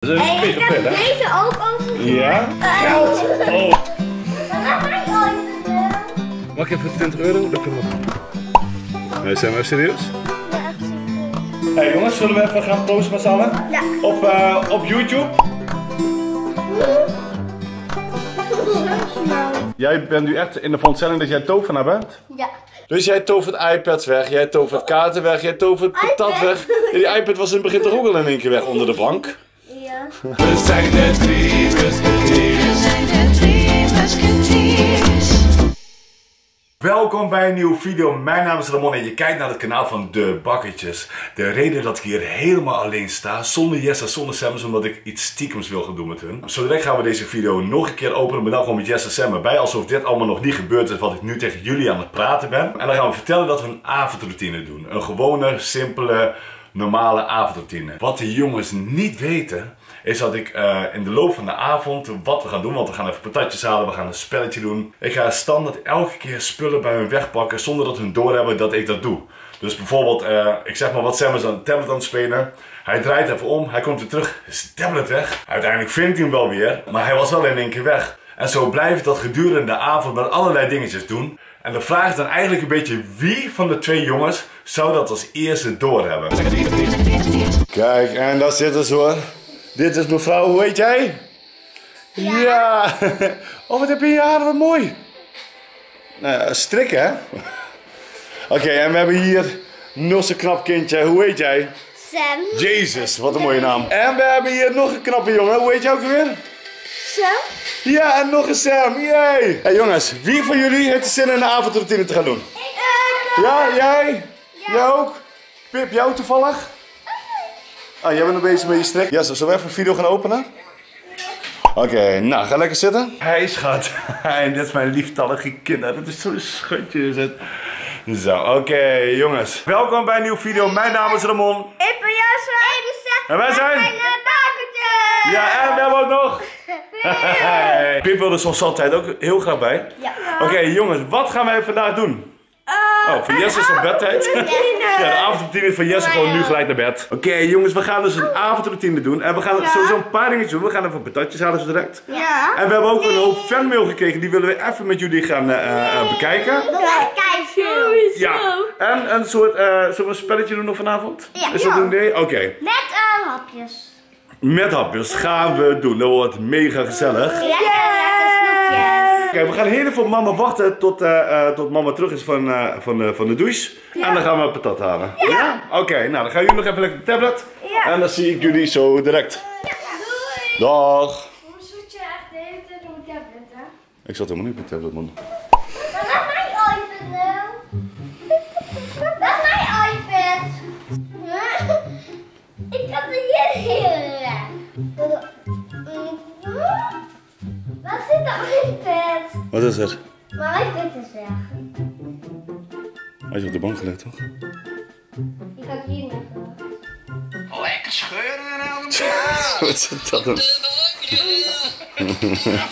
Dat is een Hey, ik heb deze ook over. Ja? Geld! Oh. Mag ik even 20 euro? Dat kan wel. Nee, zijn we serieus? Ja, echt serieus. Hey jongens, zullen we even gaan posten met z'n allen? Ja. Op, eh, op YouTube? Jij bent nu echt in de veronderstelling dat jij tovenaar bent? Ja. Dus jij tovert iPads weg, jij tovert kaarten weg, jij tovert patat weg. Ja, die iPad was in het begin toch ook al in één keer weg onder de bank? We zijn de drie musketeers. zijn de drie musketeers. Welkom bij een nieuwe video. Mijn naam is Ramon en je kijkt naar het kanaal van De Bakketjes. De reden dat ik hier helemaal alleen sta, zonder Jesse, zonder Sam, is omdat ik iets stiekems wil gaan doen met hun. Zo direct gaan we deze video nog een keer openen, maar dan gewoon met Jesse en Sam erbij. Alsof dit allemaal nog niet gebeurd is wat ik nu tegen jullie aan het praten ben. En dan gaan we vertellen dat we een avondroutine doen. Een gewone, simpele, normale avondroutine. Wat de jongens niet weten, is dat ik eh, in de loop van de avond wat we gaan doen. Want we gaan even patatjes halen, we gaan een spelletje doen. Ik ga standaard elke keer spullen bij hun wegpakken zonder dat hun doorhebben dat ik dat doe. Dus bijvoorbeeld, eh, ik zeg maar wat Sam is aan de tablet aan het spelen. Hij draait even om, hij komt weer terug, is de tablet weg. Uiteindelijk vindt hij hem wel weer, maar hij was wel in één keer weg. En zo blijft dat gedurende de avond met allerlei dingetjes doen. En de vraag is dan eigenlijk een beetje wie van de twee jongens zou dat als eerste doorhebben. Kijk, en daar zitten ze hoor. Dit is mevrouw, hoe heet jij? Ja. Oh, wat heb je in je haren, wat mooi. Nou, ja, strikken, hè? Oké, en we hebben hier nog zo'n knap kindje. Hoe heet jij? Sam. Jezus, wat een mooie naam. En we hebben hier nog een knappe jongen. Hoe heet jij ook weer? Sam? Ja, en nog een Sam. Yay. Hey jongens, wie van jullie heeft de zin in een avondroutine te gaan doen? Ik. Ja, jij? Jij ook? Pip, jou toevallig? Ah, jij bent nog bezig met je strik. Ja, zullen we even een video gaan openen? Oké, nou, ga lekker zitten. Hij schat. En dit is mijn lieftallige kinder. Dat is zo'n het. Zo, oké jongens. Welkom bij een nieuwe video. Mijn naam is Ramon. Ik ben Jesse. Ik ben. En wij zijn? En de bakketjes. Ja, en we hebben ook nog... Pip wil er soms altijd ook heel graag bij. Ja. Oké jongens, wat gaan wij vandaag doen? Oh, voor Jesse is het bedtijd. Ja, de avondroutine is van Jesse gewoon nu gelijk naar bed. Oké jongens, we gaan dus een avondroutine doen. En we gaan sowieso een paar dingetjes doen. We gaan even patatjes halen zo direct. Ja. En we hebben ook een hoop fanmail gekregen. Die willen we even met jullie gaan eh, eh, bekijken. Ja. En een soort, eh zullen we een spelletje doen nog vanavond? Ja. Is dat een idee? Oké. Met eh, hapjes. Met hapjes gaan we doen. Dat wordt mega gezellig. Lekker, lekker Oké, we gaan heel even op mama wachten tot, eh, eh, tot mama terug is van, eh, van, eh, van de douche. En dan gaan we patat halen. Ja? Oké, nou dan gaan jullie nog even lekker op de tablet. Ja. En dan zie ik jullie zo direct. Doei. Dag. Hoe zit je echt de hele tijd op mijn tablet, hè? Ik zat helemaal niet op de tablet, man. Ik had het hier Waar zit de iPad? Wat is er? Mijn iPad is weg. Hij is op de bank gelegd, toch? Ik had hier nog Lekker scheuren en Wat is dat dan?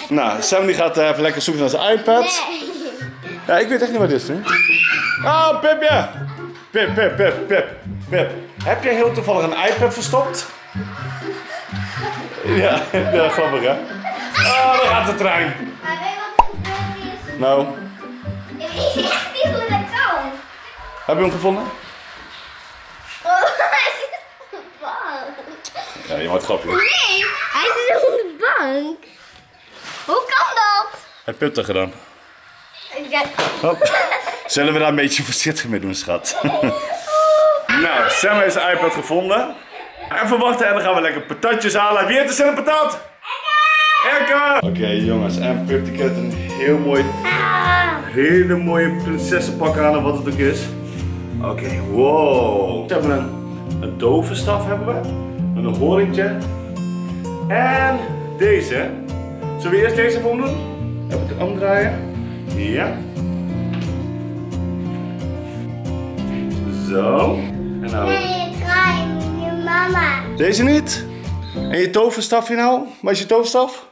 nou, Sam die gaat eh, even lekker zoeken naar zijn iPad. Ja, ik weet echt niet wat dit is nu. Oh, Pipje! Pip, Pip, Pip, Pip, Pip. Heb jij heel toevallig een iPad verstopt? Ja, ja grappig hè? Oh, daar gaat de trein. Maar weet je wat gebeurd is? Nou, Ik weet echt niet hoe dat kan. heb je hem gevonden? Oh, hij zit op de bank. Ja, je maakt grapje. Nee, hij zit op de bank. Hoe kan dat? Pip dat gedaan? Ja. Hop. Zullen we daar een beetje voorzichtig mee doen, schat? nou, Sam heeft zijn iPad gevonden. Even wachten en dan gaan we lekker patatjes halen. Wie heeft er zin in patat? Ekke! Oké jongens, en die kent een heel mooi, Ah. hele mooie prinsessenpak aan, of wat het ook is. Oké, wow. We hebben een, een dovenstaf hebben we. Een hoorntje. En deze. Zullen we eerst deze even omdoen? Even het omdraaien. Ja. Zo. En nou. Nee, draai je mama. Deze niet? En je toverstafje nou? Waar is je toverstaf?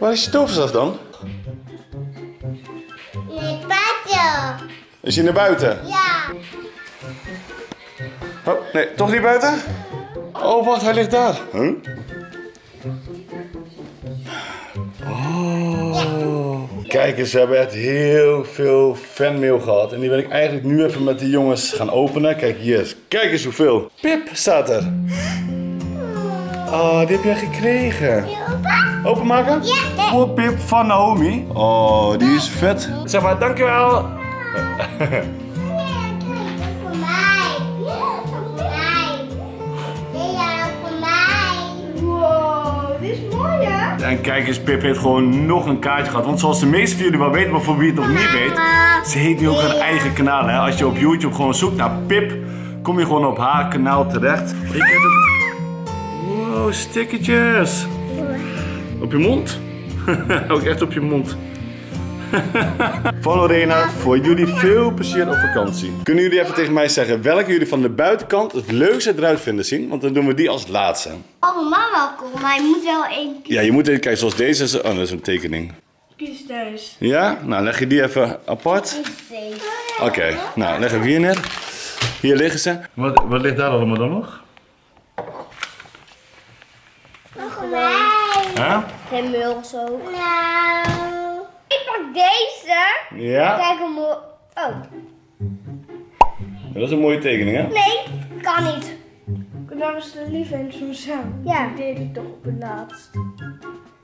Waar is je toverstaf dan? Nee, patje. Is hij naar buiten? Ja. Oh, nee, toch niet buiten? Oh, wacht, hij ligt daar. Huh? Oh. Kijk eens, we hebben echt heel veel fanmail gehad. En die wil ik eigenlijk nu even met de jongens gaan openen. Kijk, hier is. Kijk eens hoeveel. Pip staat er. Oh, die heb jij gekregen. Openmaken? Ja. Voor Pip van Naomi. Oh, die is vet. Zeg maar, dankjewel. Nee, kijk, voor mij. Voor mij. Nee, ja, voor mij. Wow, dit is mooi hè? En kijk eens, Pip heeft gewoon nog een kaartje gehad. Want zoals de meeste van jullie wel weten, maar voor wie het nog niet weet, ze heeft nu ook haar eigen kanaal. Hè? Als je op YouTube gewoon zoekt naar Pip, kom je gewoon op haar kanaal terecht. Ik heb het... Wow, stickertjes. Op je mond? ook echt op je mond. Van Lorena, voor jullie veel plezier op vakantie. Kunnen jullie even tegen mij zeggen welke jullie van de buitenkant het leukste eruit vinden zien? Want dan doen we die als laatste. Allemaal welkom, maar je moet wel één Ja, je moet even kijken zoals deze is. Oh, dat is een tekening. Kies deze. Ja? Nou, leg je die even apart. Oké, nou, leg hem hier neer. Hier liggen ze. Wat, wat ligt daar allemaal dan nog? Voor Huh? Geen mul zo. Nou. Ik pak deze. Ja? Kijk hoe mooi. Oh, Dat is een mooie tekening, hè? nee, kan niet. Dat was de liefhebber van Sam. Ja. Die deed ik toch op het laatst.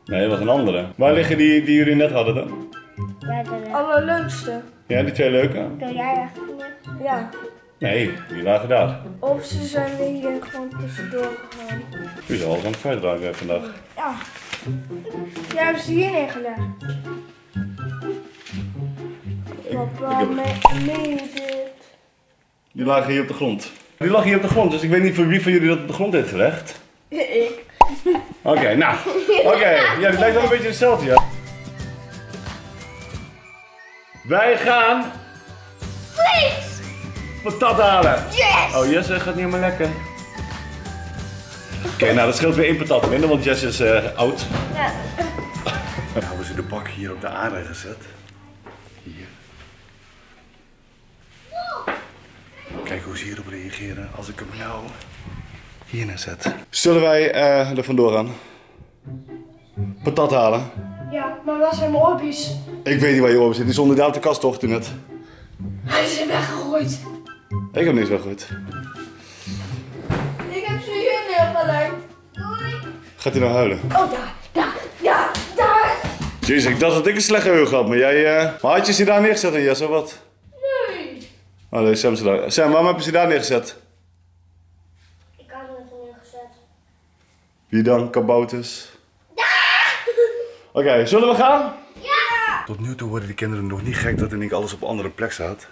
Nee, dat was een andere. Waar liggen die die jullie net hadden dan? Ja, dat Allerleukste. Ja, die twee leuke? doe jij eigenlijk niet. Ja. Nee, die lagen daar. Of ze zijn er hier gewoon tussendoor gegaan. U is alles aan het vandaag. Ja. Jij hebt ze hier neergelegd. Papa, meen je dit? Die lagen hier op de grond. Die lag hier op de grond, dus ik weet niet voor wie van jullie dat op de grond heeft gelegd. Ik. Oké, nou. Oké, ja, die lijkt wel een beetje hetzelfde, ja. Wij gaan Please! patat halen. Yes! Oh, Jesse gaat niet helemaal lekker. Oké, nou dat scheelt weer één patat minder, want Jesse is eh, oud. Ja. Dan hebben ze de bak hier op de aarde gezet. Hier. Kijk hoe ze hierop reageren als ik hem nou hier neerzet. Zullen wij eh, er vandoor gaan? Patat halen. Ja, maar waar zijn mijn hobby's? Ik weet niet waar je op zit. Die stond inderdaad op de kast toch toen net. Hij is weggegooid. Ik heb niks weggegooid. Gaat hij nou huilen? Oh, daar, daar, ja, daar. Jezus, ik dacht dat ik een slechte geheugen had, maar jij... eh Maar had je ze daar neergezet dan, Jesse, of wat? Nee. Oh nee, Sam er daar. Sam, waarom heb je ze daar neergezet? Ik had het neergezet. Wie dan? Kabouters? Oké, zullen we gaan? Ja! Tot nu toe worden die kinderen nog niet gek dat in keer alles op een andere plek staat.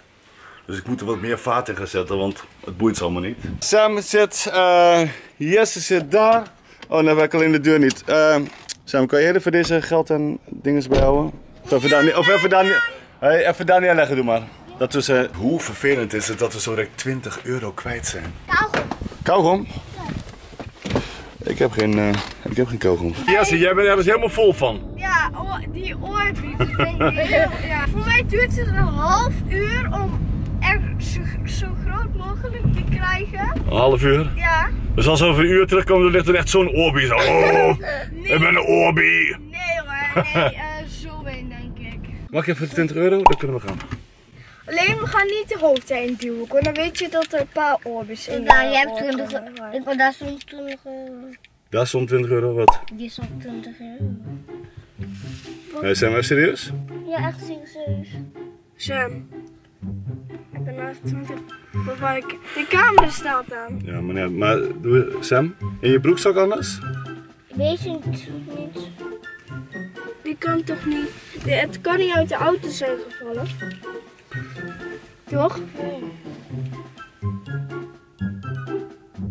Dus ik moet er wat meer vaart in gaan zetten, want het boeit ze allemaal niet. Sam zit, eh Jesse zit daar. Oh, dan heb ik alleen de deur niet. Eh, Sam, kan je even deze geld en dingen bijhouden? Of even daar, of even daar, hey, even daar neerleggen, doe maar. Dat ze... Hoe vervelend is het dat we zo direct 20 euro kwijt zijn? Kauwgom. Kauwgom? Ik heb geen, eh, ik heb geen kauwgom. Jesse, jij bent er dus helemaal vol van. Ja, oh, die oorbiet. die heel- ja. Voor mij duurt het een half uur om zo, zo groot mogelijk te krijgen. Een half uur. Ja. Dus als we over een uur terugkomen, dan ligt er echt zo'n Orbi. Zo, oh, ik ben een Orbi. Nee hoor, nee, eh, zo een denk ik. Mag je even 20 euro? Dan kunnen we gaan. Alleen we gaan niet de hoofd heen duwen, hoor. dan weet je dat er een paar orbis in Nou, je de hebt oor 20 komen. euro. Ik wil daar stond 20 euro. Daar stond 20 euro, wat? Die stond 20 euro. Nee, zijn we serieus? Ja, echt serieus. Sam. Ik ben naast 20. Waar ik... De camera staat aan. Ja, maar nee, maar doe, Sam, in je broekzak anders? Weet je het niet? Die kan toch niet... de- Het kan niet uit de auto zijn gevallen. Toch?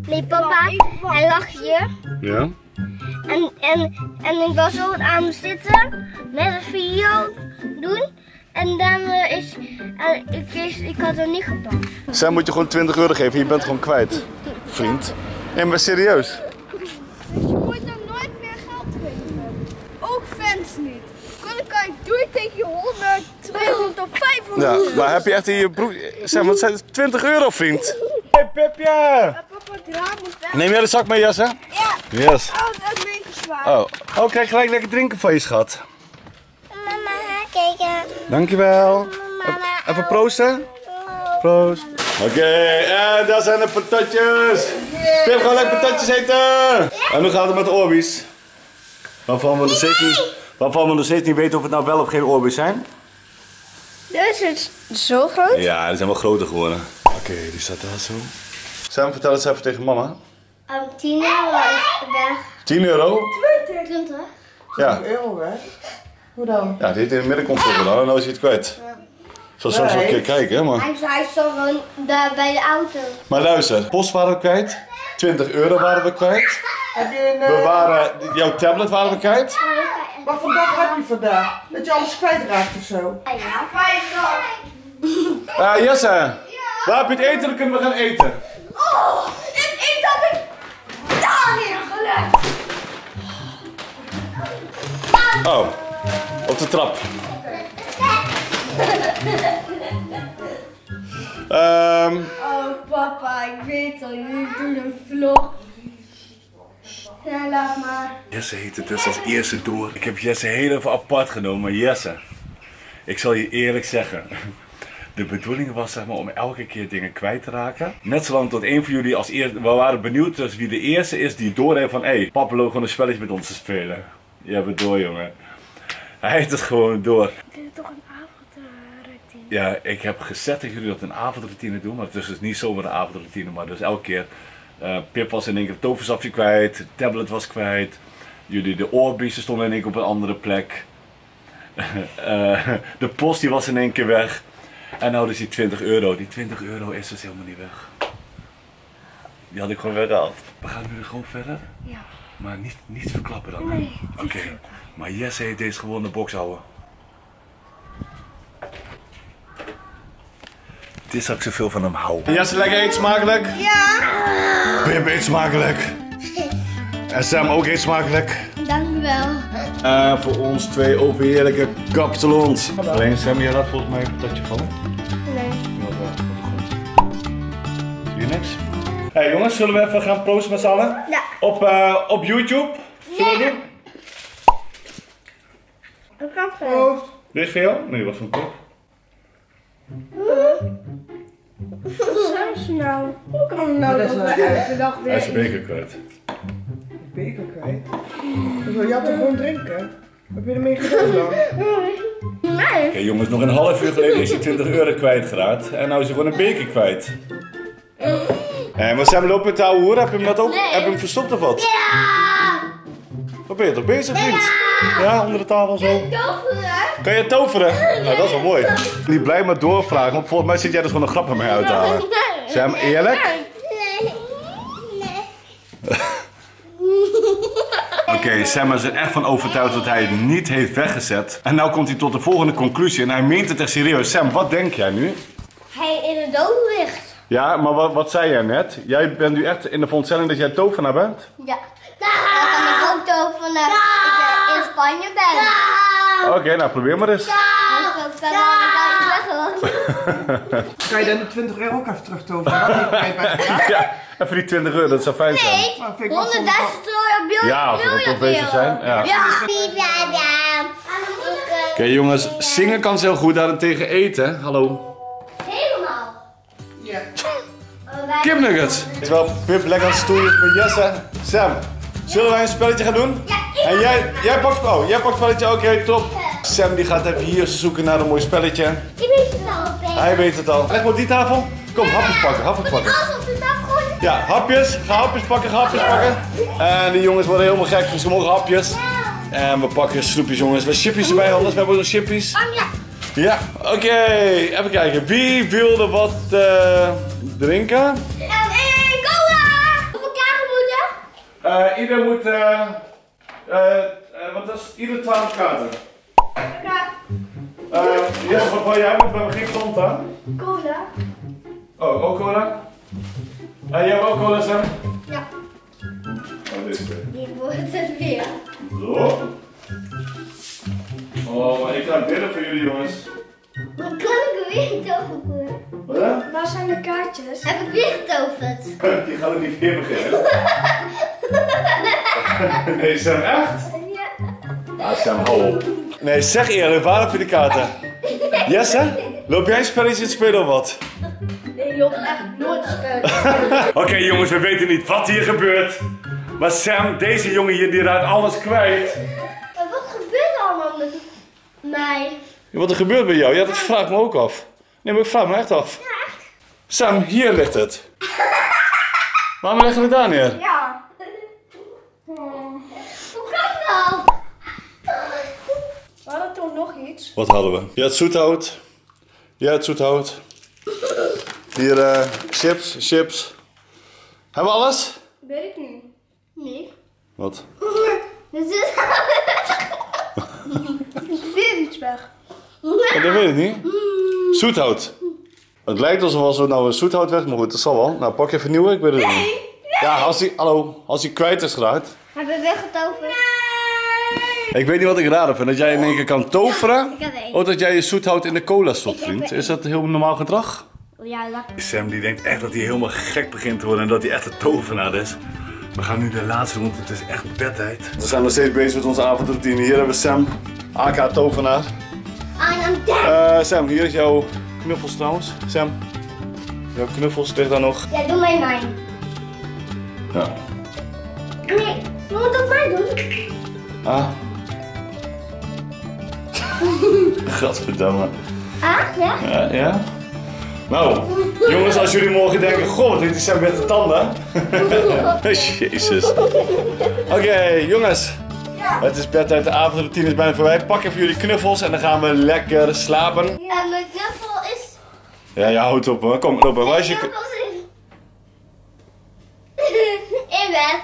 Nee, papa, hij lag hier. Ja. En, en, en ik was zo aan het zitten met een video doen. En dan eh, is, en ik, is, ik had hem niet gepakt. Sam moet je gewoon 20 euro geven, je bent gewoon kwijt. Vriend. Nee, maar serieus. Je moet dan nooit meer geld geven. Ook fans niet. Kan ik kan ik doen voor Ja, ons. maar heb je echt in je broek... Zeg, wat zijn het? 20 euro, vriend? Hey, Pipje! Papa, draad moet weg. Neem jij de zak mee, Jesse? Ja. Yes. Oh, dat is zwaar. Oh, oh krijg gelijk lekker drinken van je schat. Mama, kijken. Dankjewel. Even proosten. Proost. Oké, en daar zijn de patatjes. Pip, ga lekker patatjes eten. En hoe gaat het met de Orbeez? Waarvan we nog steeds niet, waarvan we nog steeds niet weten of het nou wel of geen Orbeez zijn. Deze is zo groot. Ja, die zijn wel groter geworden. Oké, die staat daar zo. Sam, vertel eens even tegen mama. Um, 10 euro is weg. 10 euro? 20. Ja. euro weg. Hoe dan? Ja, die heeft in de middenconsole gedaan en nou is hij het kwijt. Ik zal soms wel een keer kijken, hè, maar... Hij hij is toch gewoon daar bij de auto. Maar luister, post waren we kwijt. 20 euro waren we kwijt. Heb je een... We eh, waren, jouw tablet waren we kwijt. Wat voor dag heb je vandaag? Dat je alles kwijtraakt of zo? Ja, vijf dan. Ah, Jesse, waar heb je het eten? Dan kunnen we gaan eten. Oh, dit is dat ik daar neergelegd. Oh, op de trap. Ehm, Oh papa, ik weet al, jullie doen een vlog. Ja, laat maar. Jesse heet het dus als eerste door. Ik heb Jesse heel even apart genomen. Jesse, ik zal je eerlijk zeggen. De bedoeling was zeg maar, om elke keer dingen kwijt te raken. Net zolang tot een van jullie als eerste... We waren benieuwd dus wie de eerste is die doorheeft van... Hé, hey, papa loopt gewoon een spelletje met ons te spelen. Je hebt het door, jongen. Hij heeft het gewoon door. Dit is toch een avondroutine? Ja, ik heb gezegd dat jullie dat een avondroutine doen, maar het is dus niet zomaar een avondroutine, maar dus elke keer. eh, Pip was in één keer het toversapje kwijt, de tablet was kwijt, jullie de oorbiezen stonden in één keer op een andere plek. Eh, de post die was in één keer weg. En nou dus die 20 euro. Die 20 euro is dus helemaal niet weg. Die had ik gewoon weggehaald. We gaan nu gewoon verder. Ja. Maar niet, niet verklappen dan. Nee, Oké. Maar Jesse heeft deze gewoon de box houden. Het is dat ik zoveel van hem hou. Jesse, lekker eet smakelijk. Ja. Pip eet smakelijk. En Sam ook eet smakelijk. Dank u wel. En voor ons twee overheerlijke kapsalons. Alleen Sam, jij laat volgens mij een patatje vallen. Nee. Ja, wel, dat is goed. Zie je niks? Hé hey, jongens, zullen we even gaan proosten met z'n allen? Ja. Op, eh, op YouTube? Zullen we dat? Een kaffe. Dit is jou? Nee, een kop. Zo snel. Hoe kan het nou Dat dat is we elke dag Hij is weer... beker kwijt. Beker kwijt. Je had er gewoon drinken. Heb je ermee gedaan dan? Nee. Oké jongens, nog een half uur geleden is hij 20 euro kwijtgeraakt. En nou is hij gewoon een beker kwijt. Hé, maar Sam loopt met de ouwe hoer. Heb je hem dat ook? Nee. Heb je hem verstopt of wat? Ja! Wat ben je toch bezig, vriend? Ja, onder de tafel zo. Toveren. Kan je toveren? Nou, dat is wel mooi. Niet blij maar doorvragen, want volgens mij zit jij er gewoon een grap met mij uit te halen. Sam, eerlijk? Nee. Nee. Oké, Sam is er echt van overtuigd dat hij het niet heeft weggezet. En nou komt hij tot de volgende conclusie en hij meent het echt serieus. Sam, wat denk jij nu? Hij in de dood ligt. Ja, maar wat, wat zei jij net? Jij bent nu echt in de veronderstelling dat jij tovenaar bent? Ja. Dan kan ik ook toveren dat ik in Spanje ben. Oké, nou probeer maar eens. Kan je dan de 20 euro ook even terug toveren? Dat heb je bij gedaan. Ja, even die 20 euro, dat zou fijn zijn. Nee, Nou, vind ik wel 100.000 soms euro biljoen. Ja, als we er toch bezig zijn. Ja. Oké Ja. Ja, ja. jongens, zingen kan ze heel goed, daarentegen eten. Hallo. Helemaal. Ja. Kipnuggets. Terwijl Pip lekker aan het is met Jesse. Sam, zullen wij een spelletje gaan doen? Ja, ik En jij, jij pakt, oh, jij pakt spelletje, oké, top. Sam die gaat even hier zoeken naar een mooi spelletje. Ik weet het al. Hij weet het al. Leg maar op die tafel. Kom, hapjes pakken, hapjes pakken. Als op de tafel gooien. Ja, hapjes. Ga hapjes pakken, ga hapjes pakken. En die jongens worden helemaal gek, dus ze mogen hapjes. En we pakken snoepjes, jongens. We hebben chippies erbij, anders. We hebben nog chippies. Ja. Ja, oké. Even kijken. Wie wilde wat eh, drinken? Eh, ieder moet, eh, eh, wat is, ieder 12 kaarten. Ja. Eh Jesse, wat wil jij? Want we hebben geen Fanta. Cola. Oh, ook cola? En jij hebt ook cola, Sam? Ja. Oh, deze weer. Die wordt het weer. Zo. Oh, maar ik ga bidden voor jullie, jongens. Wat kan ik gebeurd? Wat hè? Waar zijn de kaartjes? Heb ik weer getoverd? Je gaat ook niet weer beginnen. nee, Sam, echt? Ja. Ah, Sam, hou op. Nee, zeg eerlijk, waar heb je de kaarten? Jesse? Loop jij een spelletje te spelen of wat? Nee, joh, echt nooit spelen. Oké jongens, we weten niet wat hier gebeurt. Maar Sam, deze jongen hier, die raakt alles kwijt. Maar wat gebeurt er allemaal met mij? Wat er gebeurt bij jou? Ja, dat vraag ik me ook af. Nee, maar ik vraag me echt af. Sam, hier ligt het. Waarom leggen we het daar neer? Ja. Hoe kan dat? We hadden toen nog iets. Wat hadden we? Je had zoethout. Je had zoethout. Hier eh, chips, chips. Hebben we alles? Weet ik niet. Nee. Wat? Dit is... Weer iets weg. Ja, dat weet ik niet. Zoethout. Het lijkt alsof als we nou een zoethout weg, maar goed, dat zal wel. Nou, pak je even nieuwe, ik weet het niet. Ja, als die, hallo, als die kwijt is geraakt. Hebben we weggetoverd? Ik weet niet wat ik raar vind. Dat jij in één keer kan toveren. Één. Of dat jij je zoethout in de cola stopt, vriend. Is dat heel normaal gedrag? Ja, dat... Sam die denkt echt dat hij helemaal gek begint te worden en dat hij echt een tovenaar is. We gaan nu de laatste, want het is echt bedtijd. We zijn nog steeds bezig met onze avondroutine. Hier hebben we Sam, AK tovenaar. Eh, Sam, hier is jouw knuffels trouwens. Sam, jouw knuffels ligt daar nog. Ja, doe mij mijn. Ja. Nee, je moet ook mij doen. Ah. Gadverdamme. Ah, ja? Ja, ja. Nou, jongens, als jullie morgen denken, die Sam met de tanden? Jezus. Oké, jongens. Het is bedtijd, de avondroutine is bijna voorbij. Pak even jullie knuffels en dan gaan we lekker slapen. Ja, mijn knuffel is... Ja, ja, houd op hoor. Kom, loop maar. Waar is je... knuffel is in... in bed.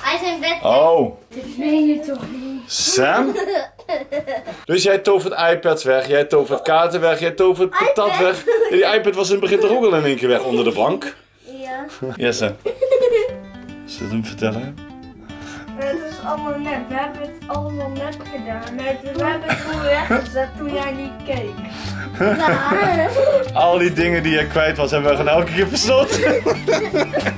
Hij is in bed. Oh, Dit meen je toch niet? Sam? Dus jij tovert iPads weg, jij tovert kaarten weg, jij tovert patat weg. Ja, die iPad was in het begin toch ook al in één keer weg onder de bank? Ja. Jesse. Zullen we hem vertellen? Het is allemaal nep. We hebben het allemaal nep gedaan. We hebben het toen weggezet toen jij niet keek. Al die dingen die jij kwijt was, hebben we gewoon elke keer verslot.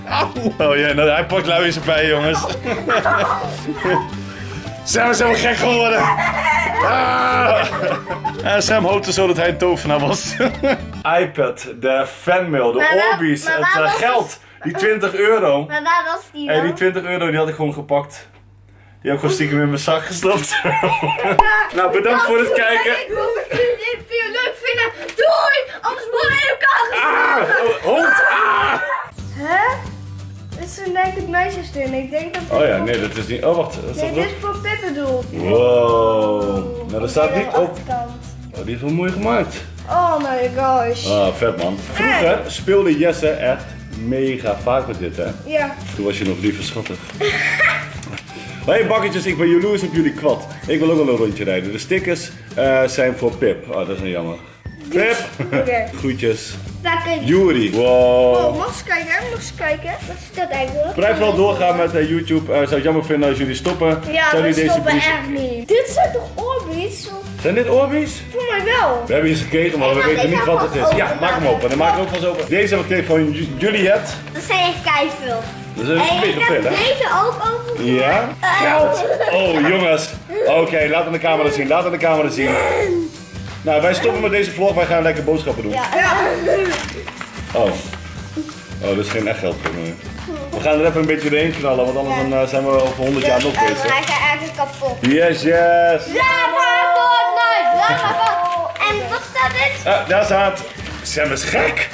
Auw. Oh ja, nou, hij pakt luiers erbij, jongens. Sam is helemaal gek geworden. Ah. En Sam hoopte zo dat hij een tovenaar was. iPad, de fanmail, de Maar waar- Orbeez, maar het waar eh, was geld. Die 20 euro. Maar waar was die Hey, dan? die 20 euro die had ik gewoon gepakt. Die heb ik gewoon stiekem in mijn zak gestopt. nou, bedankt voor het kijken. Ik hoop dat jullie dit video leuk vinden. Doei! Anders worden we in elkaar Ah, oh, hond. Ah. Hè? Dit is denk ik meisjes doen. Ik denk dat Oh ja, nee, dat is niet. Oh, wacht. Dat is Nee, dat dit is voor Pip bedoeld. Wow. Nou, dat staat niet op. Oh, die is wel mooi gemaakt. Oh my gosh. Ah, vet man. Vroeger speelde Jesse echt mega vaak met dit, hè? Ja. Toen was je nog liever schattig. Hey bakketjes, ik ben jaloers op jullie kwad. Ik wil ook wel een rondje rijden. De stickers eh, zijn voor Pip. Oh, dat is een jammer. Pip! Oké. Groetjes. Daar. Juri. Wow. Oh, mag eens kijken, mag eens kijken. Wat is dat eigenlijk? Blijf vooral doorgaan met eh, YouTube. Eh, zou het jammer vinden als jullie stoppen. Ja, Zou we stoppen echt niet. Dit zijn toch Orbeez? Of- Zijn dit Orbeez? Voor mij wel. We hebben iets gekregen, maar we weten niet wat het is. Ja, open. maak hem open. Dan maak ik ook vast open. Deze heb ik gekregen van Ju- Juliette. Dat zijn echt keiveel. Dat is een En mega ik heb deze ook over. Ja? Geld. Oh, jongens. Oké, laat aan de camera zien. Laat aan de camera zien. Nou, wij stoppen met deze vlog. Wij gaan lekker boodschappen doen. Ja. Oh. Oh, dat is geen echt geld voor me. We gaan er even een beetje doorheen knallen, want anders dan, eh, zijn we over 100 jaar nog En bezig. hij gaat ergens kapot. Yes, yes. Lava Fortnite! Lava En wat staat dit? Ah, daar staat. Sam is gek.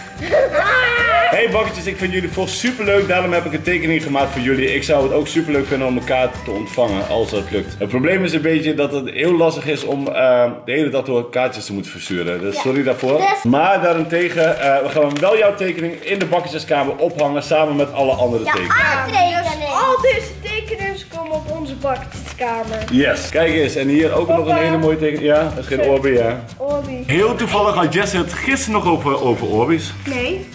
Hey bakketjes, ik vind jullie vlog super leuk. Daarom heb ik een tekening gemaakt voor jullie. Ik zou het ook super leuk vinden om elkaar te ontvangen als dat lukt. Het probleem is een beetje dat het heel lastig is om eh, de hele dag door kaartjes te moeten versturen. Dus sorry daarvoor. Dus- Maar daarentegen, eh, we gaan wel jouw tekening in de bakketjeskamer ophangen samen met alle andere Ja, tekeningen. Dus al deze tekeningen komen op onze bakkamer. Yes, kijk eens. En hier ook nog een hele mooie tekening. Ja, dat is geen Orbi, ja. Orbi. Heel toevallig had Jesse het gisteren nog over, over Orbi's. Nee,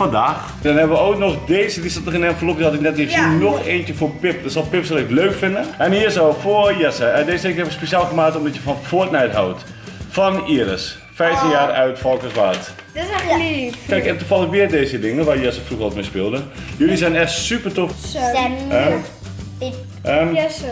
vandaag. Dan hebben we ook nog deze, die zat er in een envelop, die had ik net niet gezien. Ja. Nog eentje voor Pip. Dat zal Pip zal ik leuk vinden. En hier zo, voor Jesse. En deze heb ik speciaal gemaakt omdat je van Fortnite houdt. Van Iris. 15 jaar uit Valkenswaard. Dat is echt lief. Kijk, en toevallig weer deze dingen waar Jesse vroeger altijd mee speelde. Jullie zijn echt super tof. Pip. En Jesse.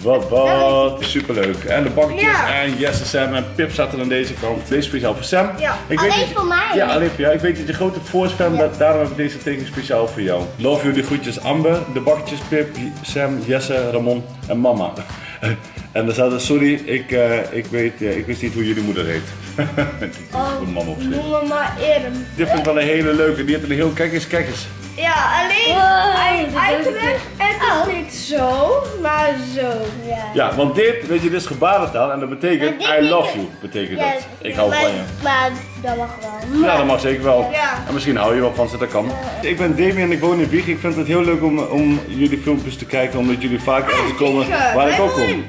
wat, wat, superleuk. En de bankjes Ja. en Jesse, Sam en Pip zaten aan deze kant. Deze speciaal voor Sam. Ja. Ik Alleen voor mij. Ja, alleen voor jou. Ik weet dat je grote Force fan bent, daarom heb ik deze teken speciaal voor jou. Love de groetjes Amber, de bakketjes Pip, Sam, Jesse, Ramon en mama. En dan staat er, sorry, ik, eh, ik, weet, ik wist niet hoe jullie moeder heet. Oh, Een man op zich. noem me maar Irm. Dit vind ik wel een hele leuke. Die heeft een heel, kijk eens, kijk eens. Ja, alleen Wow, eigenlijk, het is niet zo, maar zo. Ja. Ja, want dit, weet je, dit is gebarentaal en dat betekent I love you, betekent Ja, dat. Ik hou maar, van je. Maar dat mag wel. Ja, dat mag zeker wel. Ja. En misschien hou je wel van ze, dat kan. Ik ben Demi en ik woon in Wieg. Ik vind het heel leuk om, om jullie filmpjes te kijken, omdat jullie vaak ergens komen waar ik ook kom.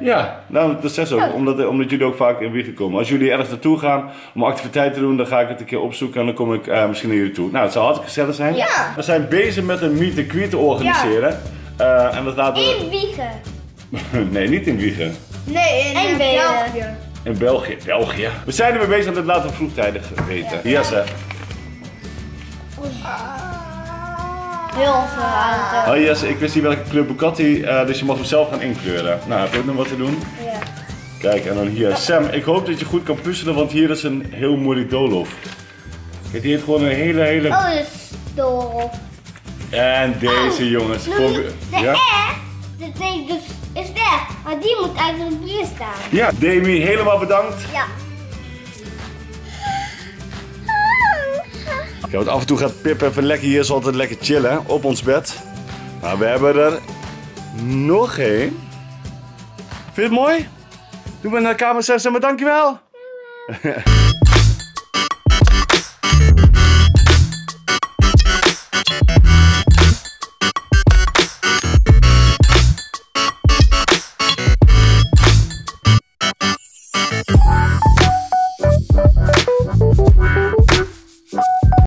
Ja, nou, dat zegt ze ook. Omdat, omdat jullie ook vaak in Wiegen komen. Als jullie ergens naartoe gaan om activiteiten te doen, dan ga ik het een keer opzoeken en dan kom ik eh, misschien naar jullie toe. Nou, het zou hartstikke gezellig zijn. Ja. We zijn bezig met een meet and greet te organiseren. Eh, en dat laten we... In Wiegen. Nee, niet in Wiegen. Nee, in En eh. België. In België. België. We zijn ermee bezig en dat laten vroegtijdig weten. Yes, hè. Heel veel auto. Oh yes, ik wist niet welke kleur Bugatti, eh, dus je mag hem zelf gaan inkleuren. Nou, heb je ook nog wat te doen? Ja. Kijk, en dan hier. Sam, ik hoop dat je goed kan puzzelen, want hier is een heel mooi doolhof. Kijk, die heeft gewoon een hele, hele... Oh, dat is doof. En deze jongens. Voor- de Ja? R, de T dus Maar die moet eigenlijk hier staan. Ja, Demi, helemaal bedankt. Ja. Ja, want af en toe gaat Pip even lekker hier, is altijd lekker chillen op ons bed. Maar we hebben er nog één. Vind je het mooi? Doe maar naar de kamer 6 en maar dankjewel.